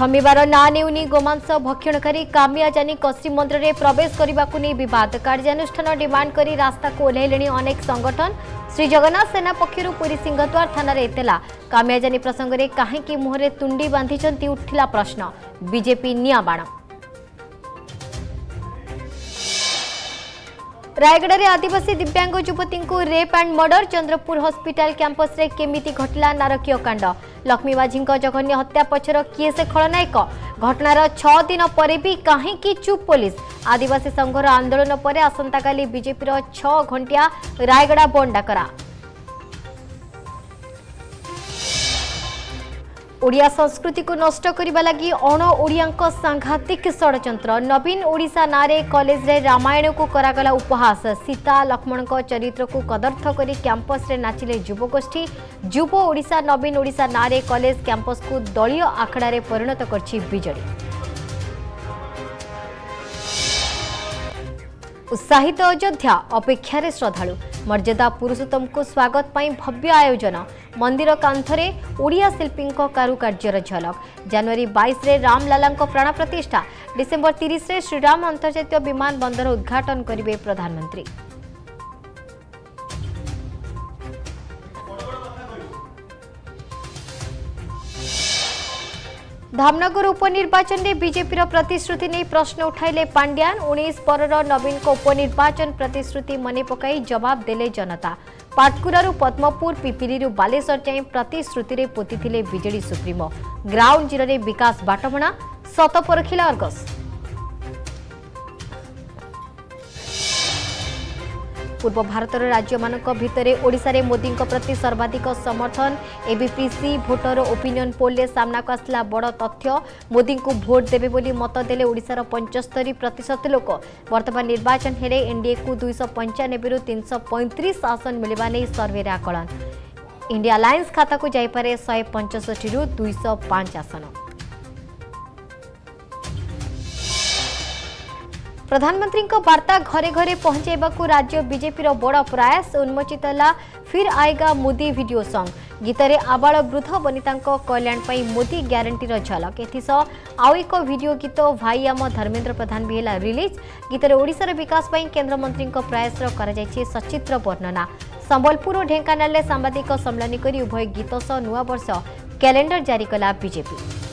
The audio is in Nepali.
थमार ना ने गोमांस भक्षणकारी कामियाजानी कषि में प्रवेश गरेको नै बद कार्यानुष्ठान डिमाण्ड गरि रास्ताको ओह्लै अनेक संगठन श्री सेना पक्षहरू पुरी सिंहद्वार थाना एतला कामियाजानी प्रसंगे काहीँक मुहर तुंडी बांधि उठला प्रश्न विजेपी नियाँ ରାୟଗଡ଼ରେ ଆଦିବାସୀ ଦିବ୍ୟାଙ୍ଗ ଯୁବତୀଙ୍କୁ rape and murder Chandrapur hospital କ୍ୟାମ୍ପସରେ କେମିତି ଘଟିଲା ନାରକୀୟ କାଣ୍ଡ ଲକ୍ଷ୍ମୀ ମାଝୀଙ୍କ ଜଘନ୍ୟ ହତ୍ୟା ପଛର କିଏ ସେ ଖଳନାୟକ ଘଟଣାର ଛଅ ଦିନ ପରେ ବି କାହିଁକି ଚୁପ୍ ପୋଲିସ ଆଦିବାସୀ ସଂଘର ଆନ୍ଦୋଳନ ପରେ ଆସନ୍ତାକାଲି ବିଜେପିର ଛଅ ଘଣ୍ଟିଆ ରାୟଗଡ଼ା ବନ୍ଦ ଡାକରା ଓଡ଼ିଆ ସଂସ୍କୃତିକୁ ନଷ୍ଟ କରିବା ଲାଗି ଅଣ ଓଡ଼ିଆଙ୍କ ସାଂଘାତିକ ଷଡ଼ଯନ୍ତ୍ର ନବୀନ ଓଡ଼ିଶା ନାଁରେ କଲେଜରେ ରାମାୟଣକୁ କରାଗଲା ଉପହାସ ସୀତା ଲକ୍ଷ୍ମଣଙ୍କ ଚରିତ୍ରକୁ କଦର୍ଥ କରି କ୍ୟାମ୍ପସରେ ନାଚିଲେ ଯୁବଗୋଷ୍ଠୀ ଯୁବ ଓଡ଼ିଶା ନବୀନ ଓଡ଼ିଶା ନାଁରେ କଲେଜ କ୍ୟାମ୍ପସକୁ ଦଳୀୟ ଆଖଡ଼ାରେ ପରିଣତ କରିଛି ବିଜେଡି ଉତ୍ସାହିତ ଅଯୋଧ୍ୟା ଅପେକ୍ଷାରେ ଶ୍ରଦ୍ଧାଳୁ मर्यादा पुरुषोत्तम को स्वागत भव्य आयोजन मंदिर कांथरे ओडिया शिल्पी कारुकर्यर झलक जानुरी बैस रामला प्राण प्रतिष्ठा डिसेम्बर तीस श्रीराम अंतर्जा विमान बंदर उद्घाटन करे प्रधानमंत्री धामनगर उपनिचनले विजेपि र प्रतिश्रुति नै प्रश्न उठाले पाण्ड्यान् उन्स पर र नवीनको उपनिर्वाचन प्रतिश्रुति मनै पक जवाब देले जनता पाटकुरु पद्मपुर पिपिरीु बालेश्वर जाँ प्रतिश्रुति पोतिले विजेडि सुप्रिमो ग्राउन्ड जिरोले बिकासटमणा सत परखिला अर्गस पूर्व भारत राज्यमा भित्र ओडाले मोदी प्रति सर्वाधिक समर्थन एबीपीसी भोटर ओपिनियन पोलले पोल्रे आसला बड तथ्य को भोट देबे बोली देले ओडार पञ्चर प्रतिशत लोक बर्तमान निर्वाचन हेले दुई सय पन्चानब्बे रु तिन आसन पैँतिस आसन मिलाइ सर्भे र आकलन खाता ल्यान्स खातापे शे पञ्ची रु दुई आसन प्रधानमन्त्रीको वार्ता घर घर पहचाइवाजेपि र बड प्रयास उन्मोचित होला फिर्ग मोदी भिडियो सङ गीतले आवा वृद्ध वनिताको कल्याणपै मोदी ग्यारण्टी झलक आउ आउँछ भिडियो गीत भाइ धर्मेन्द्र प्रधान वि रिज गीतले ओडार बिकासप केन्द्रमन्त्रीको प्रयास सचित्र सचित्त बर्णना सम्बलपुर ढेङ्कानलले साम्बाक सम्मेलन गरि उभ गीत सह वर्ष क्यालेण्डर जारी कला बीजेपी